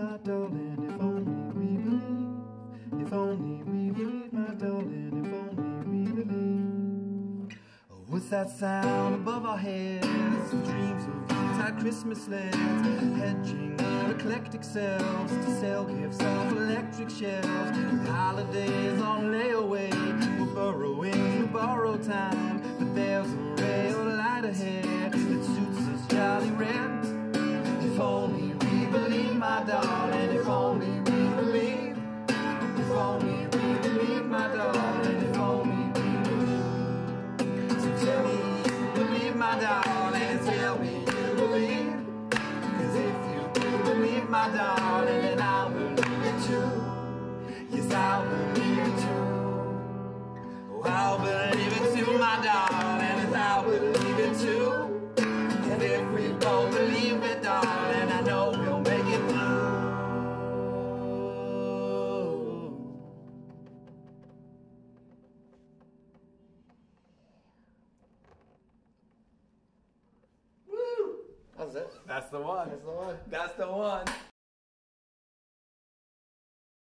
my darling, if only we believe. If only we believe, my darling, if only we believe. Oh, what's that sound above our heads? Dreams of tight Christmas lights, hedging our eclectic selves to sell gifts off electric shelves. Holidays on layaway, we're burrowing through borrowed time, but there's my darling, tell me you believe, if you believe, my darling, then I'll believe it too. Yes, I'll believe it too. Oh, I'll believe it too, my darling, That's it. That's the one. That's the one. That's the one.